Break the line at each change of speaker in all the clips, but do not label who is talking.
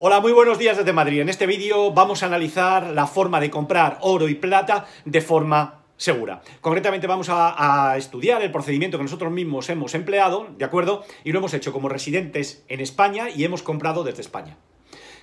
Hola, muy buenos días desde Madrid. En este vídeo vamos a analizar la forma de comprar oro y plata de forma segura. Concretamente vamos a, a, estudiar el procedimiento que nosotros mismos hemos empleado, ¿de acuerdo? Y lo hemos hecho como residentes en España y hemos comprado desde España.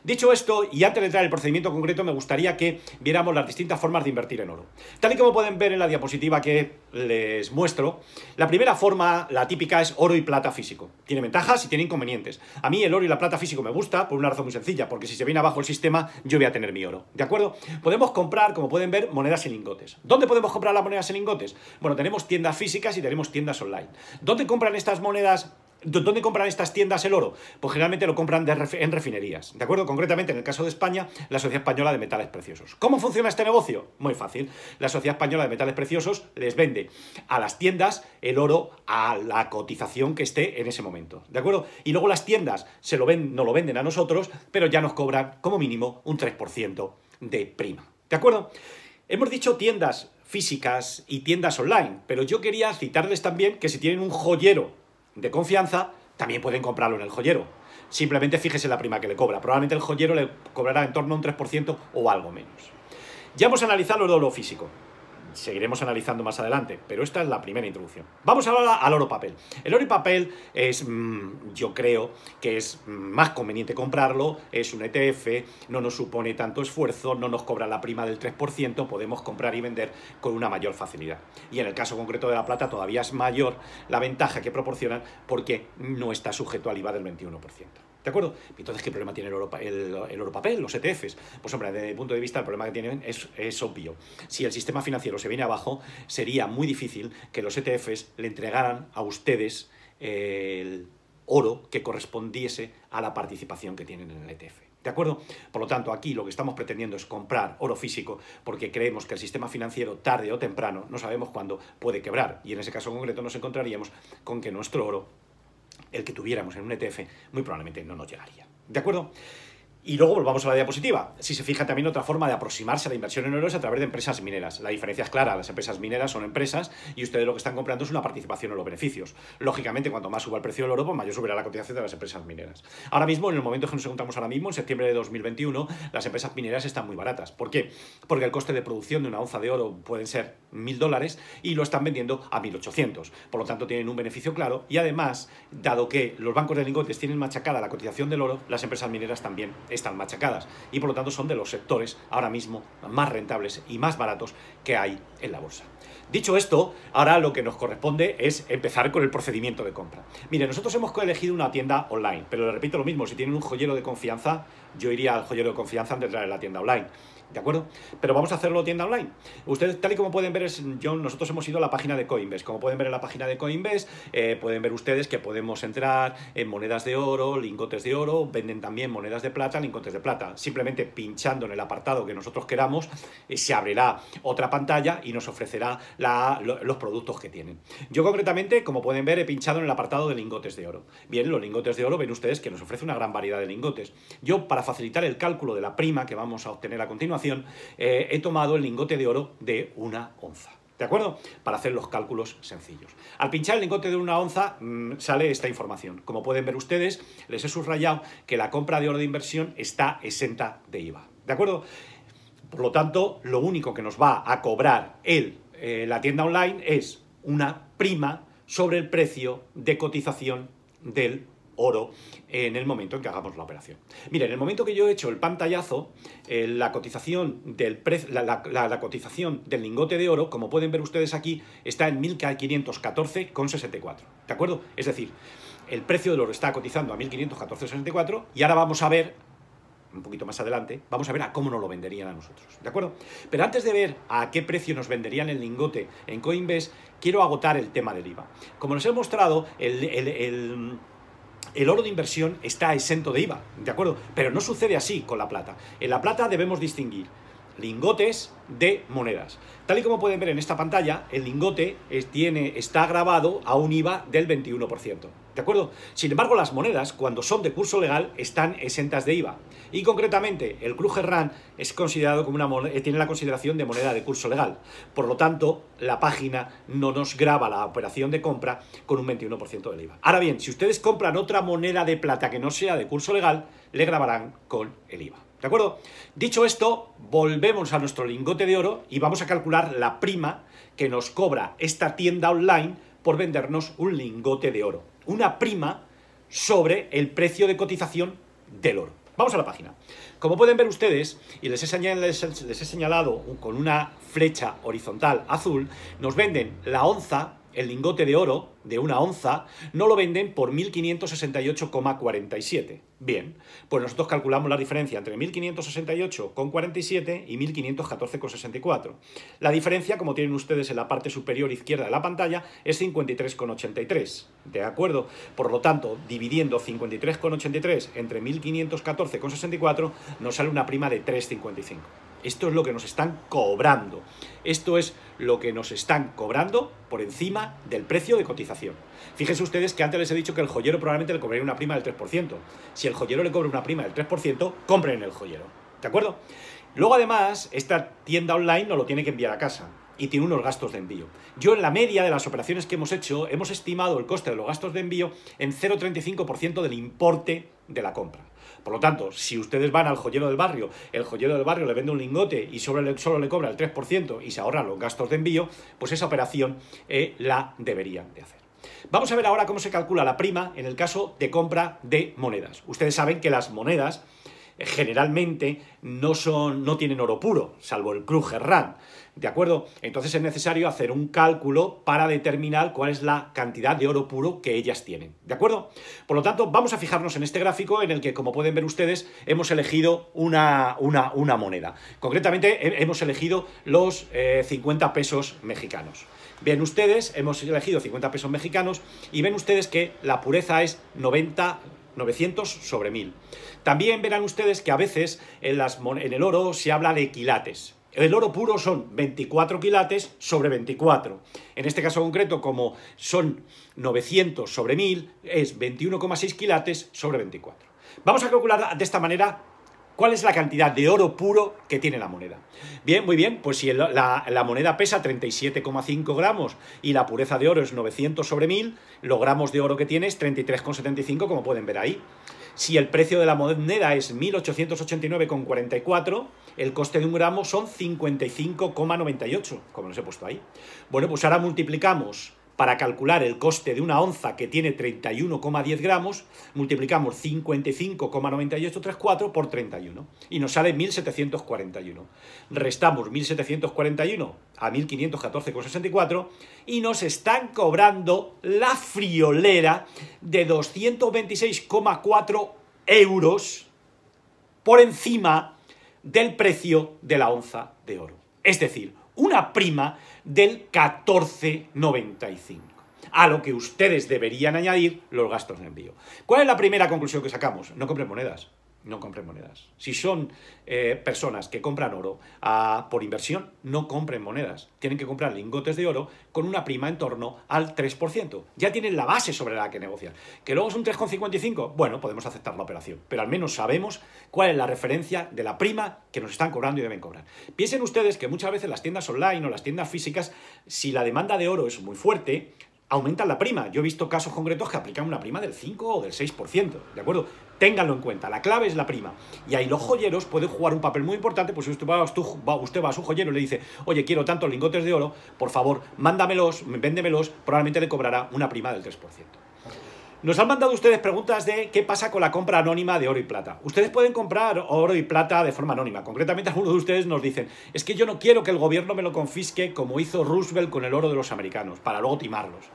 Dicho esto, y antes de entrar en el procedimiento concreto, me gustaría que viéramos las distintas formas de invertir en oro. Tal y como pueden ver en la diapositiva que les muestro, la primera forma, la típica, es oro y plata físico. Tiene ventajas y tiene inconvenientes. A mí el oro y la plata físico me gusta por una razón muy sencilla, porque si se viene abajo el sistema, yo voy a tener mi oro. ¿De acuerdo? Podemos comprar, como pueden ver, monedas en lingotes. ¿Dónde podemos comprar las monedas en lingotes? Bueno, tenemos tiendas físicas y tenemos tiendas online. ¿Dónde compran estas monedas ¿Dónde compran estas tiendas el oro? Pues generalmente lo compran en refinerías. ¿De acuerdo? Concretamente, en el caso de España, la Sociedad Española de Metales Preciosos. ¿Cómo funciona este negocio? Muy fácil. La Sociedad Española de Metales Preciosos les vende a las tiendas el oro a la cotización que esté en ese momento. ¿De acuerdo? Y luego las tiendas se lo ven, no lo venden a nosotros, pero ya nos cobran como mínimo un 3% de prima. ¿De acuerdo? Hemos dicho tiendas físicas y tiendas online, pero yo quería citarles también que si tienen un joyero de confianza, también pueden comprarlo en el joyero. Simplemente fíjese la prima que le cobra. Probablemente el joyero le cobrará en torno a un 3% o algo menos. Ya hemos analizado lo físico seguiremos analizando más adelante, pero esta es la primera introducción. Vamos ahora al oro papel. El oro y papel es, mm, yo creo que es más conveniente comprarlo, es un ETF, no nos supone tanto esfuerzo, no nos cobra la prima del 3%, podemos comprar y vender con una mayor facilidad. Y en el caso concreto de la plata todavía es mayor la ventaja que proporcionan porque no está sujeto al IVA del 21%. ¿De acuerdo? Entonces, ¿qué problema tiene el oro, el, oro papel, los ETFs? Pues hombre, desde mi punto de vista, el problema que tienen es, es obvio. Si el sistema financiero se viene abajo, sería muy difícil que los ETFs le entregaran a ustedes el oro que correspondiese a la participación que tienen en el ETF. ¿De acuerdo? Por lo tanto, aquí lo que estamos pretendiendo es comprar oro físico porque creemos que el sistema financiero, tarde o temprano, no sabemos cuándo puede quebrar. Y en ese caso concreto nos encontraríamos con que nuestro oro el que tuviéramos en un ETF, muy probablemente no nos llegaría. ¿De acuerdo? Y luego volvamos a la diapositiva. Si se fija también otra forma de aproximarse a la inversión en oro es a través de empresas mineras. La diferencia es clara, las empresas mineras son empresas y ustedes lo que están comprando es una participación en los beneficios. Lógicamente, cuanto más suba el precio del oro, pues mayor subirá la cotización de las empresas mineras. Ahora mismo, en el momento que nos encontramos ahora mismo, en septiembre de 2021, las empresas mineras están muy baratas. ¿Por qué? Porque el coste de producción de una onza de oro pueden ser mil dólares y lo están vendiendo a 1.800. Por lo tanto, tienen un beneficio claro y además, dado que los bancos de lingotes tienen machacada la cotización del oro, las empresas mineras también están machacadas y por lo tanto son de los sectores ahora mismo más rentables y más baratos que hay en la bolsa. Dicho esto, ahora lo que nos corresponde es empezar con el procedimiento de compra. Mire, nosotros hemos elegido una tienda online, pero le repito lo mismo, si tienen un joyero de confianza, yo iría al joyero de confianza antes de la tienda online. ¿De acuerdo? Pero vamos a hacerlo tienda online. Ustedes, tal y como pueden ver, es, yo, nosotros hemos ido a la página de Coinbase. Como pueden ver en la página de Coinbase, eh, pueden ver ustedes que podemos entrar en monedas de oro, lingotes de oro, venden también monedas de plata, lingotes de plata. Simplemente pinchando en el apartado que nosotros queramos, eh, se abrirá otra pantalla y nos ofrecerá los productos que tienen. Yo concretamente, como pueden ver, he pinchado en el apartado de lingotes de oro. Bien, los lingotes de oro ven ustedes que nos ofrece una gran variedad de lingotes. Yo, para facilitar el cálculo de la prima que vamos a obtener a continuación, eh, he tomado el lingote de oro de una onza. ¿De acuerdo? Para hacer los cálculos sencillos. Al pinchar el lingote de una onza mm, sale esta información. Como pueden ver ustedes, les he subrayado que la compra de oro de inversión está exenta de IVA. ¿De acuerdo? Por lo tanto, lo único que nos va a cobrar el, eh, la tienda online es una prima sobre el precio de cotización del oro en el momento en que hagamos la operación. Mira, en el momento que yo he hecho el pantallazo, eh, la, cotización del la, cotización del lingote de oro, como pueden ver ustedes aquí, está en 1.514,64. ¿De acuerdo? Es decir, el precio del oro está cotizando a 1.514,64 y ahora vamos a ver un poquito más adelante, vamos a ver a cómo nos lo venderían a nosotros, ¿de acuerdo? Pero antes de ver a qué precio nos venderían el lingote en Coinbase, quiero agotar el tema del IVA. Como nos he mostrado, el el oro de inversión está exento de IVA, ¿de acuerdo? Pero no sucede así con la plata. En la plata debemos distinguir lingotes de monedas. Tal y como pueden ver en esta pantalla, el lingote está grabado a un IVA del 21%. ¿De acuerdo? Sin embargo, las monedas, cuando son de curso legal, están exentas de IVA. Y concretamente, el Krugerrand es considerado como una tiene la consideración de moneda de curso legal. Por lo tanto, la página no nos graba la operación de compra con un 21% del IVA. Ahora bien, si ustedes compran otra moneda de plata que no sea de curso legal, le grabarán con el IVA. ¿De acuerdo? Dicho esto, volvemos a nuestro lingote de oro y vamos a calcular la prima que nos cobra esta tienda online por vendernos un lingote de oro. Una prima sobre el precio de cotización del oro. Vamos a la página. Como pueden ver ustedes, y les he, señalado, les he señalado con una flecha horizontal azul, nos venden la onza el lingote de oro de una onza no lo venden por 1.568,47. Bien, pues nosotros calculamos la diferencia entre 1.568,47 y 1.514,64. La diferencia, como tienen ustedes en la parte superior izquierda de la pantalla, es 53,83. ¿De acuerdo? Por lo tanto, dividiendo 53,83 entre 1.514,64 nos sale una prima de 3,55. Esto es lo que nos están cobrando. Esto es lo que nos están cobrando por encima del precio de cotización. Fíjense ustedes que antes les he dicho que el joyero probablemente le cobraría una prima del 3%. Si el joyero le cobra una prima del 3%, compren el joyero. ¿De acuerdo? Luego además, esta tienda online no lo tiene que enviar a casa y tiene unos gastos de envío. Yo en la media de las operaciones que hemos hecho hemos estimado el coste de los gastos de envío en 0,35% del importe de la compra. Por lo tanto, si ustedes van al joyero del barrio, el joyero del barrio le vende un lingote y solo le, cobra el 3% y se ahorran los gastos de envío, pues esa operación eh, la deberían de hacer. Vamos a ver ahora cómo se calcula la prima en el caso de compra de monedas. Ustedes saben que las monedas generalmente no, son, no tienen oro puro, salvo el Krugerrand. ¿De acuerdo? Entonces es necesario hacer un cálculo para determinar cuál es la cantidad de oro puro que ellas tienen. ¿De acuerdo? Por lo tanto, vamos a fijarnos en este gráfico en el que, como pueden ver ustedes, hemos elegido una, una, moneda. Concretamente, hemos elegido los 50 eh, pesos mexicanos. Ven ustedes, hemos elegido 50 pesos mexicanos y ven ustedes que la pureza es 90 900 sobre 1000. También verán ustedes que a veces en, las, en el oro se habla de quilates. El oro puro son 24 quilates sobre 24. En este caso concreto, como son 900 sobre 1000, es 21,6 quilates sobre 24. Vamos a calcular de esta manera ¿Cuál es la cantidad de oro puro que tiene la moneda? Bien, muy bien, pues si la, moneda pesa 37,5 gramos y la pureza de oro es 900 sobre 1000, los gramos de oro que tiene es 33,75, como pueden ver ahí. Si el precio de la moneda es 1889,44, el coste de un gramo son 55,98, como los he puesto ahí. Bueno, pues ahora multiplicamos para calcular el coste de una onza que tiene 31,10 gramos, multiplicamos 55,9834 por 31 y nos sale 1741. Restamos 1741 a 1514,64 y nos están cobrando la friolera de 226,4 euros por encima del precio de la onza de oro. Es decir, una prima del 14,95 a lo que ustedes deberían añadir los gastos de envío. ¿Cuál es la primera conclusión que sacamos? No compren monedas no compren monedas. Si son eh, personas que compran oro ah, por inversión, no compren monedas. Tienen que comprar lingotes de oro con una prima en torno al 3%. Ya tienen la base sobre la que negociar. ¿Que luego es un 3,55? Bueno, podemos aceptar la operación, pero al menos sabemos cuál es la referencia de la prima que nos están cobrando y deben cobrar. Piensen ustedes que muchas veces las tiendas online o las tiendas físicas, si la demanda de oro es muy fuerte, aumentan la prima. Yo he visto casos concretos que aplican una prima del 5 o del 6%, ¿de acuerdo? Ténganlo en cuenta, la clave es la prima. Y ahí los joyeros pueden jugar un papel muy importante, pues si usted va, a su joyero y le dice, oye, quiero tantos lingotes de oro, por favor, mándamelos, véndemelos, probablemente le cobrará una prima del 3%. Nos han mandado ustedes preguntas de qué pasa con la compra anónima de oro y plata. Ustedes pueden comprar oro y plata de forma anónima. Concretamente, algunos de ustedes nos dicen, es que yo no quiero que el gobierno me lo confisque como hizo Roosevelt con el oro de los americanos, para luego timarlos.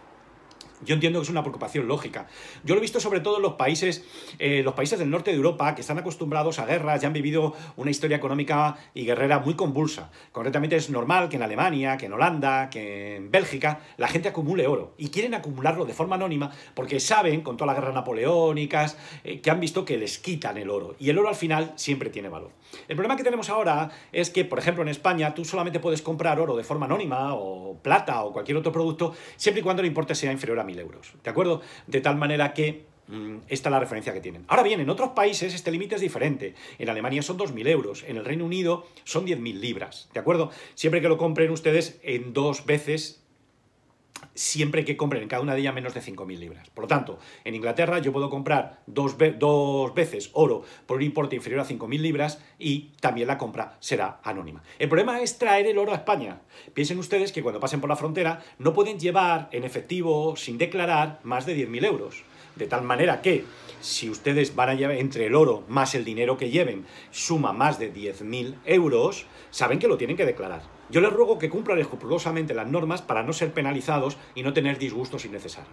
Yo entiendo que es una preocupación lógica. Yo lo he visto sobre todo en los países, eh, los países del norte de Europa que están acostumbrados a guerras, ya han vivido una historia económica y guerrera muy convulsa. Concretamente es normal que en Alemania, que en Holanda, que en Bélgica, la gente acumule oro y quieren acumularlo de forma anónima porque saben, con todas las guerras napoleónicas, eh, que han visto que les quitan el oro. Y el oro al final siempre tiene valor. El problema que tenemos ahora es que, por ejemplo, en España tú solamente puedes comprar oro de forma anónima o plata o cualquier otro producto siempre y cuando el importe sea inferior a 50.000 euros, ¿de acuerdo? De tal manera que mm, esta es la referencia que tienen. Ahora bien, en otros países este límite es diferente. En Alemania son 2.000 euros, en el Reino Unido son 10.000 libras, ¿de acuerdo? Siempre que lo compren ustedes en dos veces siempre que compren en cada una de ellas menos de 5.000 libras. Por lo tanto, en Inglaterra yo puedo comprar dos, dos veces oro por un importe inferior a 5.000 libras y también la compra será anónima. El problema es traer el oro a España. Piensen ustedes que cuando pasen por la frontera no pueden llevar en efectivo, sin declarar, más de 10.000 euros. De tal manera que si ustedes van a llevar entre el oro más el dinero que lleven, suma más de 10.000 euros, saben que lo tienen que declarar. Yo les ruego que cumplan escrupulosamente las normas para no ser penalizados y no tener disgustos innecesarios.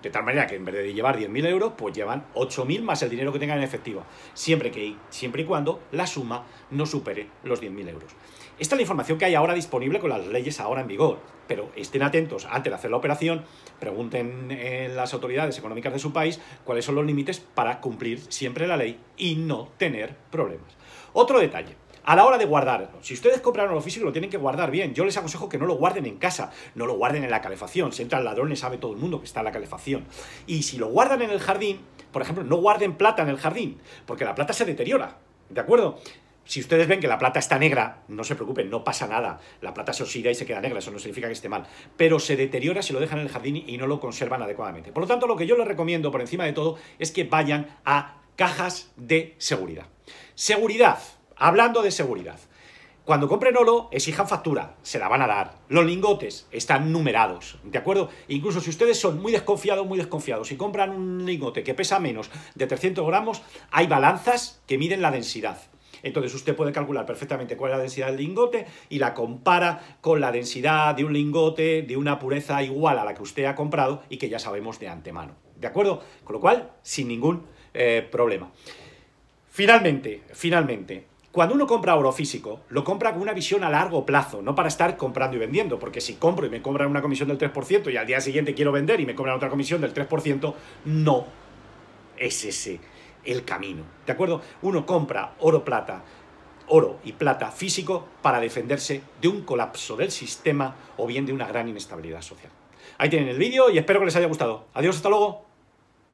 De tal manera que en vez de llevar 10.000 euros, pues llevan 8.000 más el dinero que tengan en efectivo, siempre, que, siempre y cuando la suma no supere los 10.000 euros. Esta es la información que hay ahora disponible con las leyes ahora en vigor, pero estén atentos antes de hacer la operación, pregunten en las autoridades económicas de su país cuáles son los límites para cumplir siempre la ley y no tener problemas. Otro detalle. A la hora de guardarlo, si ustedes compran oro físico lo tienen que guardar bien. Yo les aconsejo que no lo guarden en casa, no lo guarden en la calefacción. Si entra el ladrón, sabe todo el mundo que está en la calefacción. Y si lo guardan en el jardín, por ejemplo, no guarden plata en el jardín, porque la plata se deteriora. ¿De acuerdo? Si ustedes ven que la plata está negra, no se preocupen, no pasa nada. La plata se oxida y se queda negra, eso no significa que esté mal. Pero se deteriora si lo dejan en el jardín y no lo conservan adecuadamente. Por lo tanto, lo que yo les recomiendo por encima de todo es que vayan a cajas de seguridad. Seguridad, hablando de seguridad. Cuando compren oro, exijan factura, se la van a dar. Los lingotes están numerados, ¿de acuerdo? Incluso si ustedes son muy desconfiados, muy desconfiados, y compran un lingote que pesa menos de 300 gramos, hay balanzas que miden la densidad. Entonces usted puede calcular perfectamente cuál es la densidad del lingote y la compara con la densidad de un lingote de una pureza igual a la que usted ha comprado y que ya sabemos de antemano. ¿De acuerdo? Con lo cual, sin ningún eh, problema. Finalmente, finalmente, cuando uno compra oro físico, lo compra con una visión a largo plazo, no para estar comprando y vendiendo, porque si compro y me cobran una comisión del 3% y al día siguiente quiero vender y me cobran otra comisión del 3%, no es ese el camino. ¿De acuerdo? Uno compra oro, plata, oro y plata físico para defenderse de un colapso del sistema o bien de una gran inestabilidad social. Ahí tienen el vídeo y espero que les haya gustado. Adiós, hasta luego.